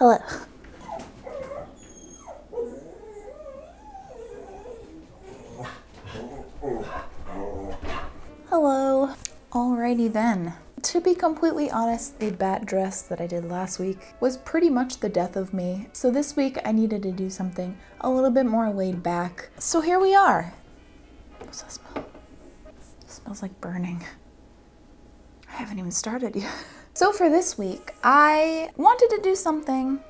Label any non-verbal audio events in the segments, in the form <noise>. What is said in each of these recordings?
Hello. Hello. Alrighty then. To be completely honest, the bat dress that I did last week was pretty much the death of me. So this week I needed to do something a little bit more laid back. So here we are. What's that smell? It smells like burning. I haven't even started yet. <laughs> So for this week, I wanted to do something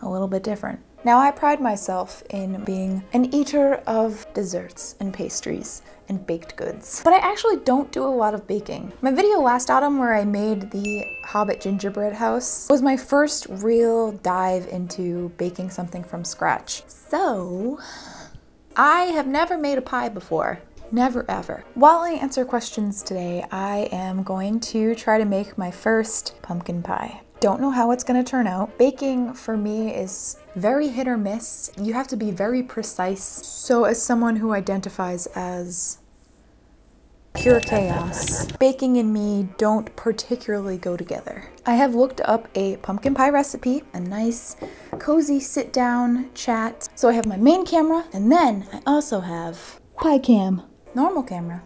a little bit different. Now, I pride myself in being an eater of desserts and pastries and baked goods, but I actually don't do a lot of baking. My video last autumn where I made the Hobbit gingerbread house was my first real dive into baking something from scratch. So, I have never made a pie before. Never ever. While I answer questions today, I am going to try to make my first pumpkin pie. Don't know how it's gonna turn out. Baking for me is very hit or miss. You have to be very precise. So as someone who identifies as pure chaos, baking and me don't particularly go together. I have looked up a pumpkin pie recipe, a nice cozy sit down chat. So I have my main camera and then I also have pie cam. Normal camera.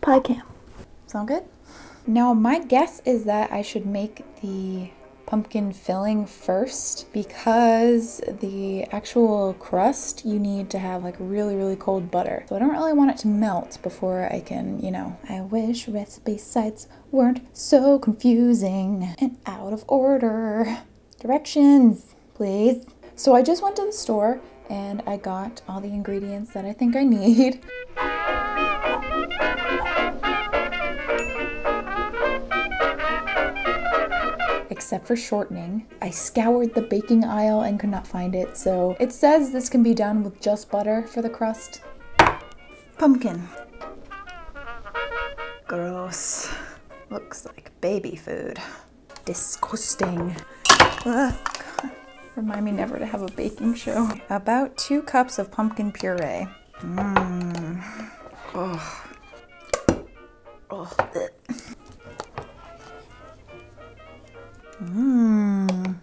Pie cam. Sound good? Now my guess is that I should make the pumpkin filling first because the actual crust you need to have like really really cold butter. So I don't really want it to melt before I can, you know. I wish recipe sites weren't so confusing and out of order. Directions, please. So I just went to the store and I got all the ingredients that I think I need. Except for shortening. I scoured the baking aisle and could not find it, so it says this can be done with just butter for the crust. Pumpkin. Gross. Looks like baby food. Disgusting. Ugh. Remind me never to have a baking show. About two cups of pumpkin puree. Mmm. Oh. Oh. Mmm.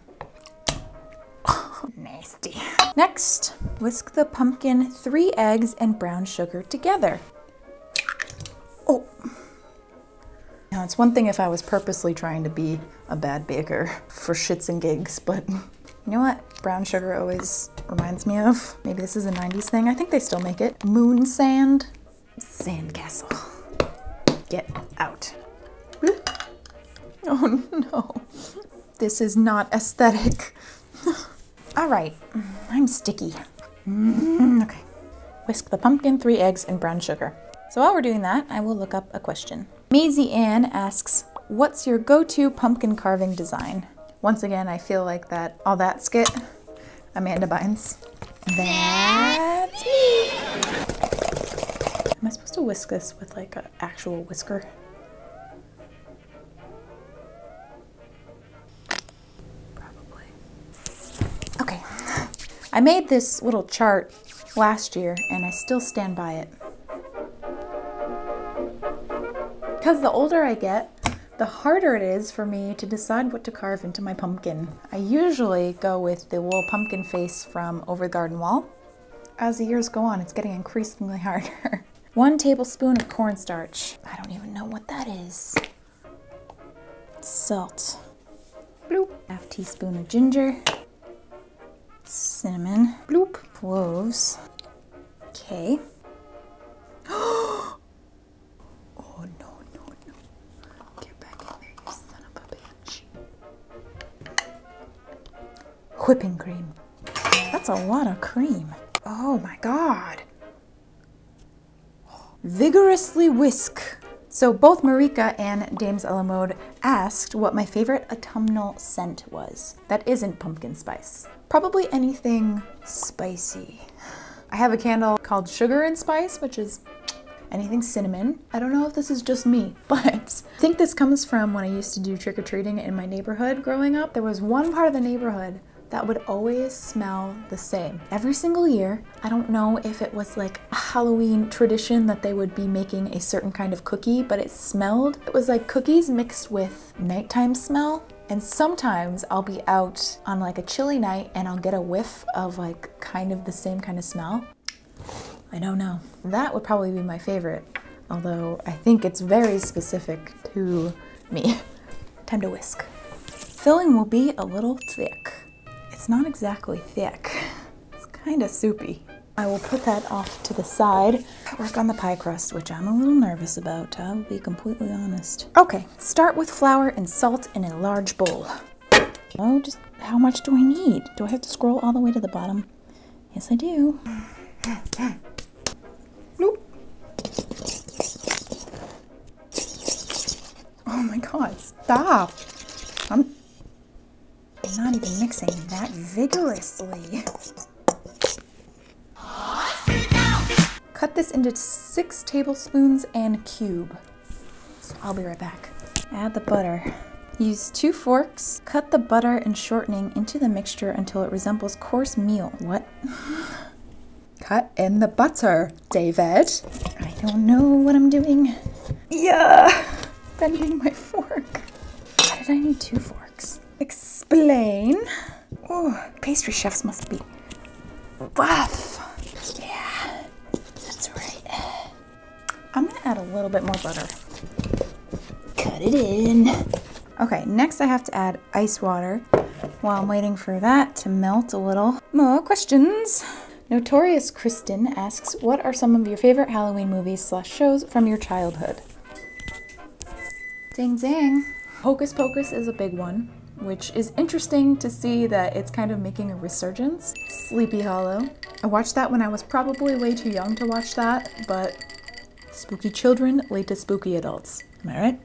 nasty. Next, whisk the pumpkin, three eggs, and brown sugar together. Oh. Now, it's one thing if I was purposely trying to be a bad baker for shits and gigs, but you know what brown sugar always reminds me of? Maybe this is a 90s thing. I think they still make it. Moon sand. Sandcastle. Get out. Oh no. This is not aesthetic. All right, I'm sticky. Mm, okay. Whisk the pumpkin, three eggs, and brown sugar. So while we're doing that, I will look up a question. Maisie Ann asks, what's your go-to pumpkin carving design? Once again, I feel like that all that skit, Amanda Bynes. That's me. Am I supposed to whisk this with like an actual whisker? Probably. Okay. I made this little chart last year and I still stand by it. Because the older I get, the harder it is for me to decide what to carve into my pumpkin. I usually go with the little pumpkin face from Over the Garden Wall. As the years go on, it's getting increasingly <laughs> harder. One tablespoon of cornstarch. I don't even know what that is. Salt. Bloop. Half teaspoon of ginger. Cinnamon. Bloop. Cloves. Okay. <gasps> Oh, whipping cream. That's a lot of cream. Oh my god. Vigorously whisk. So both Marika and Dames a la Mode asked what my favorite autumnal scent was. That isn't pumpkin spice. Probably anything spicy. I have a candle called Sugar and Spice, which is anything cinnamon. I don't know if this is just me, <laughs> but I think this comes from when I used to do trick-or-treating in my neighborhood growing up. There was one part of the neighborhood that would always smell the same. Every single year, I don't know if it was like a Halloween tradition that they would be making a certain kind of cookie, but it smelled, it was like cookies mixed with nighttime smell. And sometimes I'll be out on like a chilly night and I'll get a whiff of like kind of the same kind of smell. I don't know. That would probably be my favorite, although I think it's very specific to me. <laughs> Time to whisk. Filling will be a little thick. It's not exactly thick. It's kind of soupy. I will put that off to the side. Work on the pie crust, which I'm a little nervous about, I'll be completely honest. Okay, start with flour and salt in a large bowl. Oh, just how much do I need? Do I have to scroll all the way to the bottom? Yes, I do. Nope. Oh my god, stop! I'm not even mixing that vigorously. Cut this into six tablespoons and cube. I'll be right back. Add the butter. Use two forks. Cut the butter and shortening into the mixture until it resembles coarse meal. What? <laughs> Cut in the butter, David. I don't know what I'm doing. Yeah, bending my <laughs> fork. Why did I need two forks? Explain. Oh, pastry chefs must be buff. Yeah, that's right. I'm gonna add a little bit more butter. Cut it in. Okay, next I have to add ice water. While I'm waiting for that to melt a little. More questions. Notorious Kristen asks, what are some of your favorite Halloween movies slash shows from your childhood? Ding ding. Hocus Pocus is a big one, which is interesting to see that it's kind of making a resurgence. Sleepy Hollow. I watched that when I was probably way too young to watch that, but Spooky children lead to spooky adults. Am I right?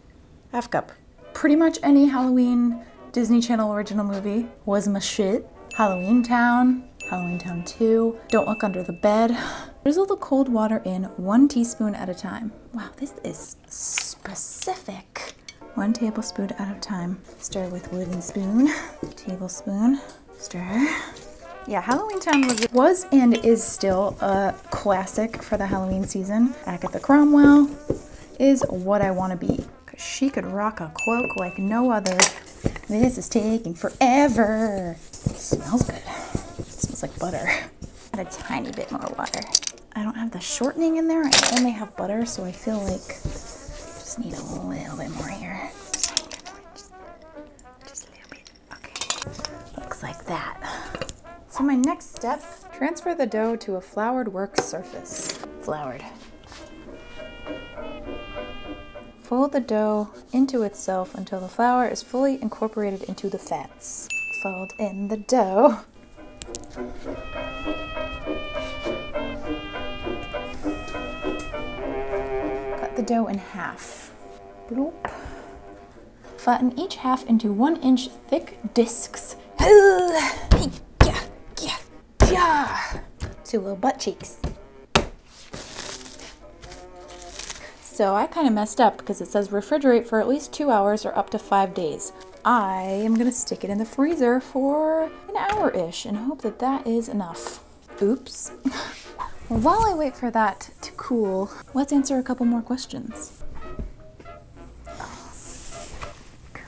Half cup. Pretty much any Halloween Disney Channel original movie was my shit. Halloween Town, Halloween Town 2, Don't Look Under the Bed. <sighs> Drizzle the cold water in one teaspoon at a time. Wow, this is specific. One tablespoon at a time. Stir with wooden spoon, <laughs> tablespoon, stir. Yeah, Halloween Town was, was and is still a classic for the Halloween season. Agatha Cromwell is what I want to be. Cause she could rock a cloak like no other. This is taking forever. It smells good. It smells like butter. Add a tiny bit more water. I don't have the shortening in there. I only have butter, so I feel like just need a little bit more here. Just, a little bit. Okay. Looks like that. So my next step, transfer the dough to a floured work surface. Floured. Fold the dough into itself until the flour is fully incorporated into the fats. Fold in the dough. Cut the dough in half. Bloop. Flatten each half into one inch thick discs. Two little butt cheeks. So I kind of messed up because it says refrigerate for at least two hours or up to five days. I am gonna stick it in the freezer for an hour-ish and hope that that is enough. Oops. <laughs> While I wait for that to cool, let's answer a couple more questions.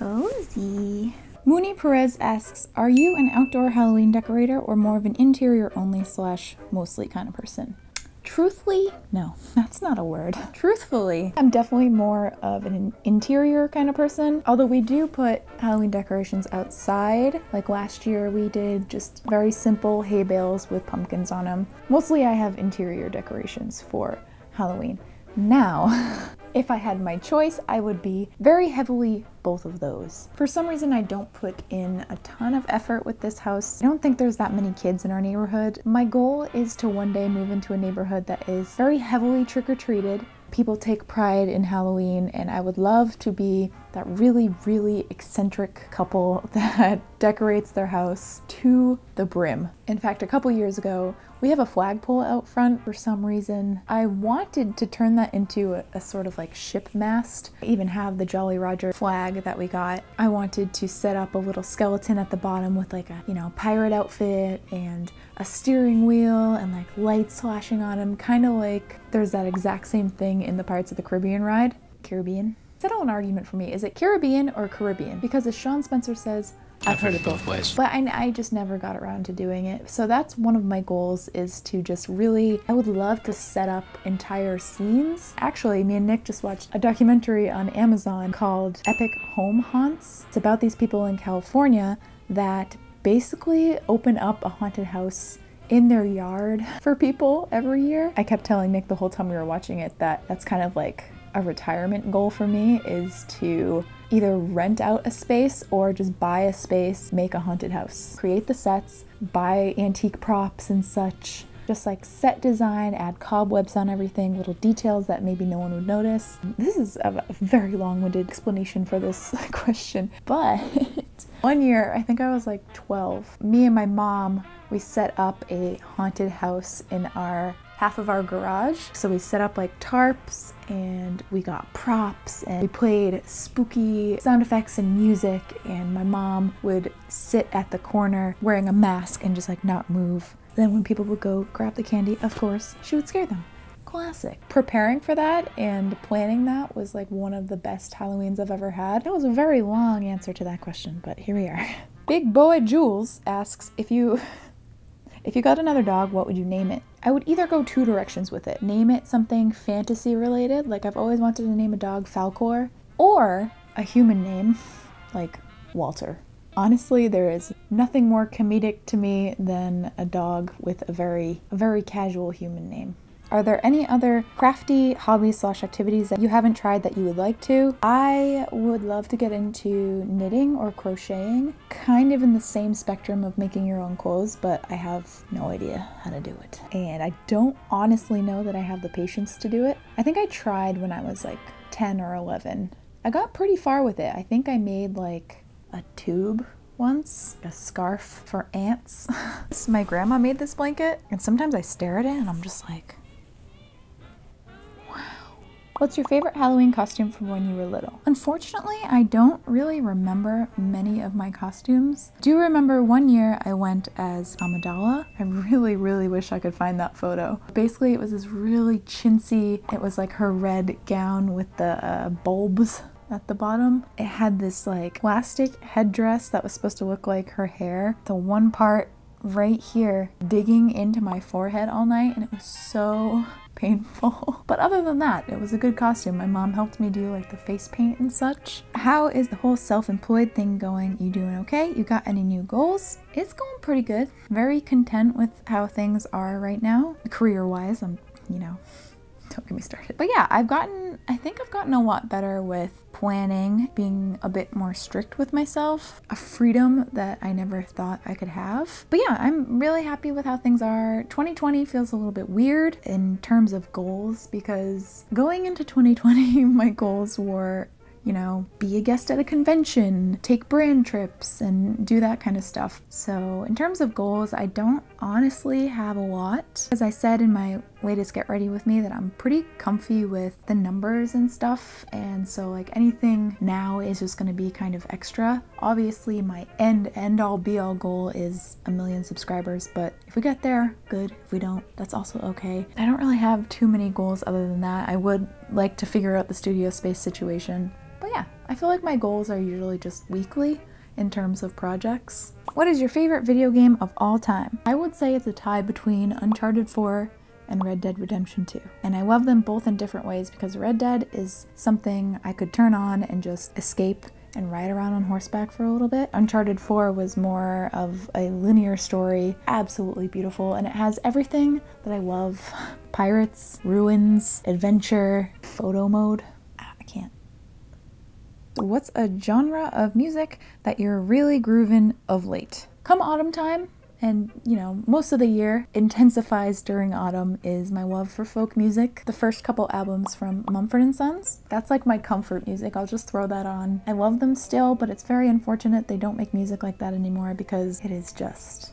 Cozy. Mooney Perez asks, are you an outdoor Halloween decorator or more of an interior only slash mostly kind of person? Truthfully, no, <laughs> that's not a word. Truthfully, I'm definitely more of an interior kind of person. Although we do put Halloween decorations outside. Like last year we did just very simple hay bales with pumpkins on them. Mostly I have interior decorations for Halloween. Now, <laughs> if I had my choice, I would be very heavily both of those. For some reason, I don't put in a ton of effort with this house. I don't think there's that many kids in our neighborhood. My goal is to one day move into a neighborhood that is very heavily trick-or-treated. People take pride in Halloween, and I would love to be that really, really eccentric couple <laughs> that decorates their house to the brim. In fact, a couple years ago, we have a flagpole out front for some reason. I wanted to turn that into a, a, sort of like ship mast. I even have the Jolly Roger flag that we got. I wanted to set up a little skeleton at the bottom with like a, you know, pirate outfit and a steering wheel and like lights flashing on him, kind of like there's that exact same thing in the Pirates of the Caribbean ride. Caribbean. Settle an argument for me. Is it Caribbean or Caribbean? Because as Sean Spencer says, I've, heard, it both ways. But I, I just never got around to doing it. So that's one of my goals is to just really, I would love to set up entire scenes. Actually, me and Nick just watched a documentary on Amazon called Epic Home Haunts. It's about these people in California that basically open up a haunted house in their yard <laughs> for people every year. I kept telling Nick the whole time we were watching it that that's kind of like a retirement goal for me is to either rent out a space or just buy a space, make a haunted house. Create the sets, buy antique props and such. Just like set design, add cobwebs on everything, little details that maybe no one would notice. This is a very long winded explanation for this <laughs> question, but <laughs> one year, I think I was like 12, me and my mom, we set up a haunted house in our half of our garage. So we set up like tarps and we got props and we played spooky sound effects and music and my mom would sit at the corner wearing a mask and just like not move. Then when people would go grab the candy, of course, she would scare them. Classic. Preparing for that and planning that was like one of the best Halloweens I've ever had. That was a very long answer to that question, but here we are. <laughs> Big Boy Jules asks if you <laughs> if you got another dog, what would you name it? I would either go two directions with it. Name it something fantasy related, like I've always wanted to name a dog Falkor, or a human name, like Walter. Honestly, there is nothing more comedic to me than a dog with a very, a very casual human name. Are there any other crafty hobbies slash activities that you haven't tried that you would like to? I would love to get into knitting or crocheting, kind of in the same spectrum of making your own clothes, but I have no idea how to do it. And I don't honestly know that I have the patience to do it. I think I tried when I was like 10 or 11. I got pretty far with it. I think I made like a tube once, a scarf for ants. <laughs> My grandma made this blanket, and sometimes I stare at it and I'm just like, What's your favorite Halloween costume from when you were little? Unfortunately, I don't really remember many of my costumes. Do remember one year I went as Amidala. I really, really wish I could find that photo. Basically, it was this really chintzy, it was like her red gown with the uh, bulbs at the bottom. It had this like plastic headdress that was supposed to look like her hair. The one part right here digging into my forehead all night and it was so painful. <laughs> but other than that, it was a good costume. My mom helped me do like the face paint and such. How is the whole self-employed thing going? You doing okay? You got any new goals? It's going pretty good. Very content with how things are right now. Career-wise, I'm, you know, don't get me started. But yeah, I've gotten, I think I've gotten a lot better with planning, being a bit more strict with myself, a freedom that I never thought I could have. But yeah, I'm really happy with how things are. 2020 feels a little bit weird in terms of goals because going into 2020, <laughs> my goals were you know, be a guest at a convention, take brand trips, and do that kind of stuff. So, in terms of goals, I don't honestly have a lot. As I said in my latest Get Ready With Me, that I'm pretty comfy with the numbers and stuff, and so, like, anything now is just gonna be kind of extra. Obviously, my end, end all be all goal is a million subscribers, but if we get there, good. If we don't, that's also okay. I don't really have too many goals other than that. I would like to figure out the studio space situation but yeah, I feel like my goals are usually just weekly in terms of projects. What is your favorite video game of all time? I would say it's a tie between Uncharted 4 and Red Dead Redemption 2. And I love them both in different ways because Red Dead is something I could turn on and just escape and ride around on horseback for a little bit. Uncharted 4 was more of a linear story, absolutely beautiful, and it has everything that I love <laughs> pirates, ruins, adventure, photo mode. Ah, I can't. What's a genre of music that you're really grooving of late? Come autumn time, and you know, most of the year intensifies during autumn is my love for folk music. The first couple albums from Mumford & Sons, that's like my comfort music. I'll just throw that on. I love them still, but it's very unfortunate they don't make music like that anymore because it is just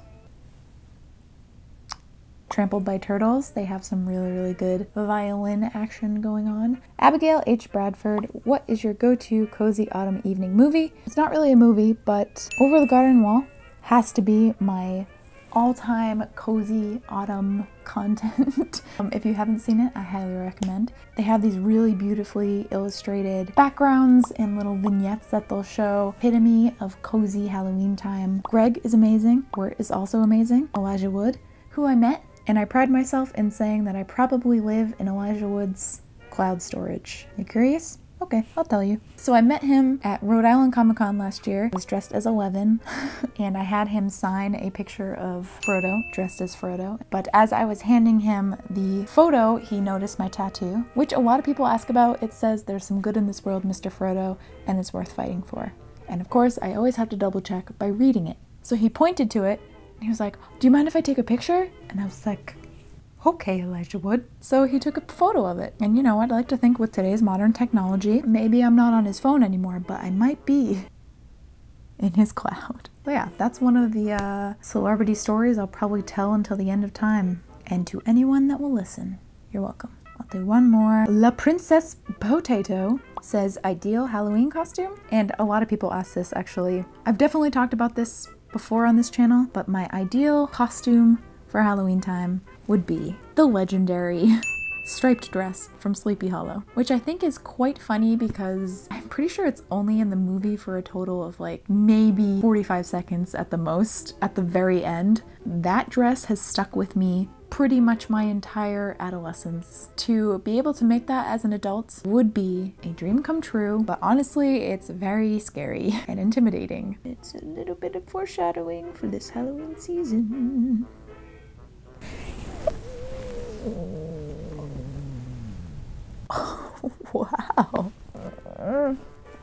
Trampled by Turtles. They have some really, really good violin action going on. Abigail H. Bradford, what is your go to cozy autumn evening movie? It's not really a movie, but Over the Garden Wall has to be my all-time cozy autumn content. <laughs> um, if you haven't seen it, I highly recommend. They have these really beautifully illustrated backgrounds and little vignettes that they'll show. Epitome of cozy Halloween time. Greg is amazing. Wirt is also amazing. Elijah Wood, who I met, and I pride myself in saying that I probably live in Elijah Wood's cloud storage. You curious? Okay, I'll tell you. So I met him at Rhode Island Comic Con last year. Was dressed as Eleven <laughs> and I had him sign a picture of Frodo dressed as Frodo. But as I was handing him the photo, he noticed my tattoo, which a lot of people ask about. It says there's some good in this world, Mr. Frodo, and it's worth fighting for. And of course, I always have to double check by reading it. So he pointed to it and he was like, Do you mind if I take a picture? And I was like, Okay, Elijah Wood. So he took a photo of it. And you know, I'd like to think with today's modern technology, maybe I'm not on his phone anymore, but I might be <laughs> in his cloud. <laughs> But yeah, that's one of the uh, celebrity stories I'll probably tell until the end of time. And to anyone that will listen, you're welcome. I'll do one more. La Princess Potato says ideal Halloween costume. And a lot of people ask this actually. I've definitely talked about this before on this channel, but my ideal costume for Halloween time would be the legendary <laughs> striped dress from Sleepy Hollow, which I think is quite funny because I'm pretty sure it's only in the movie for a total of like maybe 45 seconds at the most at the very end. That dress has stuck with me pretty much my entire adolescence. To be able to make that as an adult would be a dream come true, but honestly, it's very scary <laughs> and intimidating. It's a little bit of foreshadowing for this Halloween season. <laughs> wow. Mm-hmm.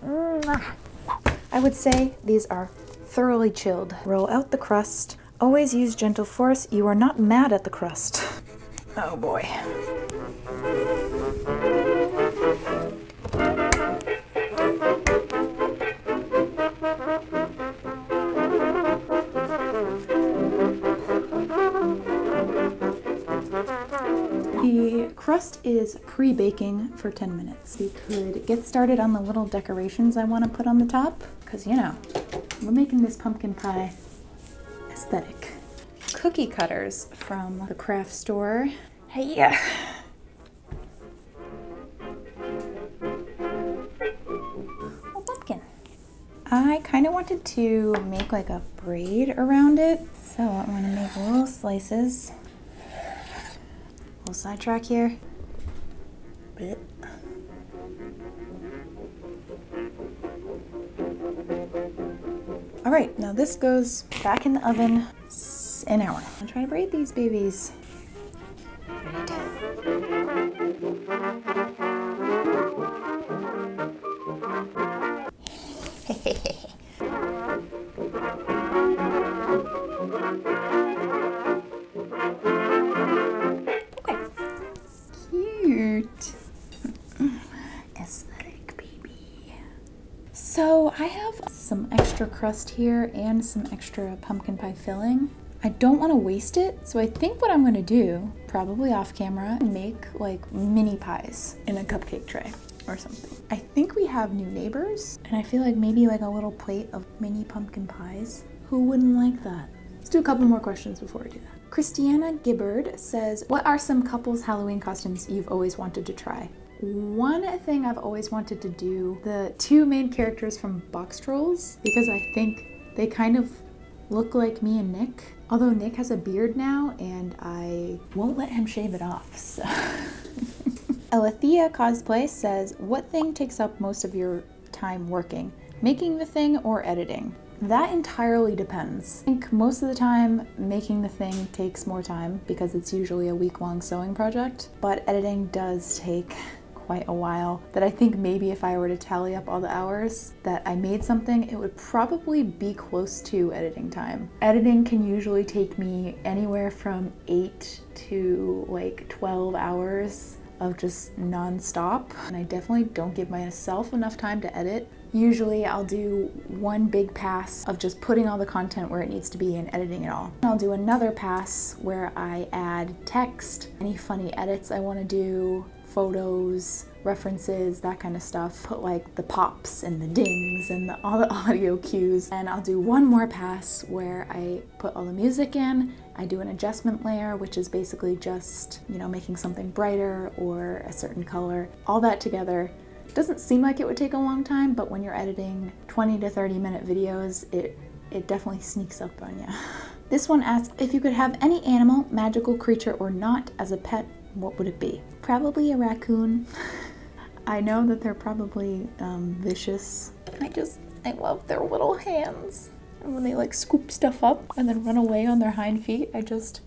Mm-hmm. I would say these are thoroughly chilled. Roll out the crust. Always use gentle force. You are not mad at the crust. <laughs> Oh boy. Crust is pre-baking for 10 minutes. We could get started on the little decorations I want to put on the top, because you know, we're making this pumpkin pie aesthetic. Cookie cutters from the craft store. Hey, yeah. Pumpkin. I kind of wanted to make like a braid around it, so I'm gonna make little slices little sidetrack here. Bit. All right, now this goes back in the oven an hour. I'm trying to braid these babies. Crust here and some extra pumpkin pie filling. I don't want to waste it, so I think what I'm going to do, probably off camera, make like mini pies in a cupcake tray or something. I think we have new neighbors, and I feel like maybe like a little plate of mini pumpkin pies. Who wouldn't like that? Let's do a couple more questions before we do that. Christiana Gibbard says, what are some couples Halloween costumes you've always wanted to try? One thing I've always wanted to do, the two main characters from Box Trolls, because I think they kind of look like me and Nick. Although Nick has a beard now and I won't let him shave it off, so. <laughs> Alethea Cosplay says, what thing takes up most of your time working? Making the thing or editing? That entirely depends. I think most of the time making the thing takes more time because it's usually a week-long sewing project, but editing does take quite a while that I think maybe if I were to tally up all the hours that I made something, it would probably be close to editing time. Editing can usually take me anywhere from 8 to like 12 hours of just non-stop and I definitely don't give myself enough time to edit. Usually I'll do one big pass of just putting all the content where it needs to be and editing it all. And I'll do another pass where I add text, any funny edits I want to do, photos, references, that kind of stuff. Put like the pops and the dings and the, all the <laughs> audio cues. And I'll do one more pass where I put all the music in. I do an adjustment layer, which is basically just, you know, making something brighter or a certain color. All that together doesn't seem like it would take a long time, but when you're editing 20 to 30 minute videos, it, it definitely sneaks up on you. <laughs> This one asks, if you could have any animal, magical creature or not, as a pet, what would it be? Probably a raccoon. <laughs> I know that they're probably um, vicious. I just, I love their little hands. And when they like scoop stuff up and then run away on their hind feet, I just...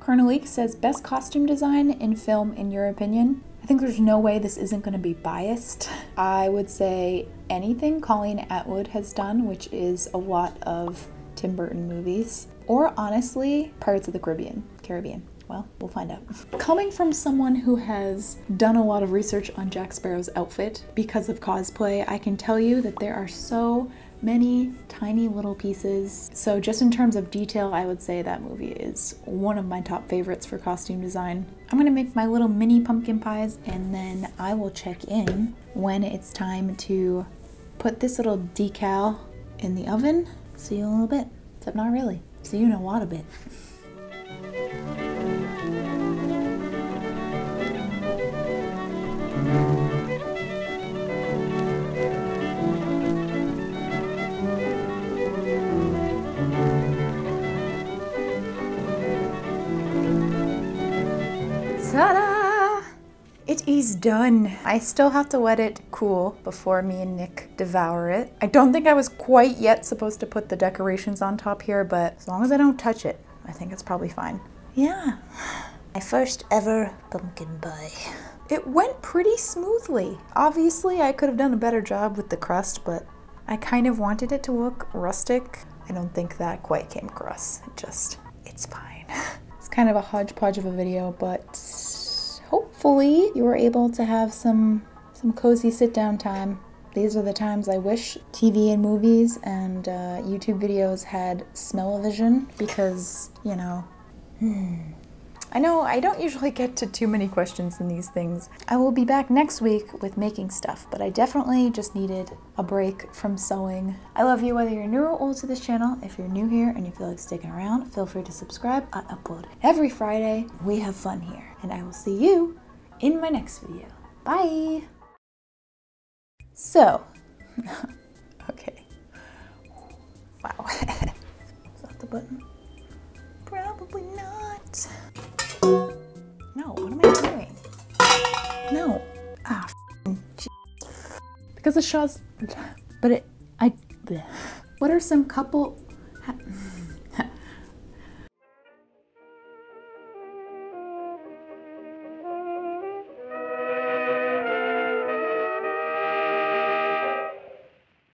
Colonel says, best costume design in film in your opinion? I think there's no way this isn't going to be biased. I would say anything Colleen Atwood has done, which is a lot of Tim Burton movies, or honestly, Pirates of the Caribbean. Caribbean. Well, we'll find out. Coming from someone who has done a lot of research on Jack Sparrow's outfit because of cosplay, I can tell you that there are so many tiny little pieces. So just in terms of detail, I would say that movie is one of my top favorites for costume design. I'm gonna make my little mini pumpkin pies and then I will check in when it's time to put this little decal in the oven See you in a little bit. Except not really. See you in a lot of bit. Is done. I still have to let it cool before me and Nick devour it. I don't think I was quite yet supposed to put the decorations on top here, but as long as I don't touch it, I think it's probably fine. Yeah. My first ever pumpkin pie. It went pretty smoothly. Obviously, I could have done a better job with the crust, but I kind of wanted it to look rustic. I don't think that quite came across. It just, it's fine. <laughs> It's kind of a hodgepodge of a video, but hopefully you were able to have some some cozy sit down time. These are the times I wish TV and movies and uh, YouTube videos had smell-o-vision because, you know, hmm, I know I don't usually get to too many questions in these things. I will be back next week with making stuff, but I definitely just needed a break from sewing. I love you whether you're new or old to this channel. If you're new here and you feel like sticking around, feel free to subscribe. I upload every Friday. We have fun here, and I will see you in my next video. Bye! So, <laughs> okay. Wow. <laughs> Is that the button? Probably not. Because the shaw's, but it, I, bleh. what are some couple,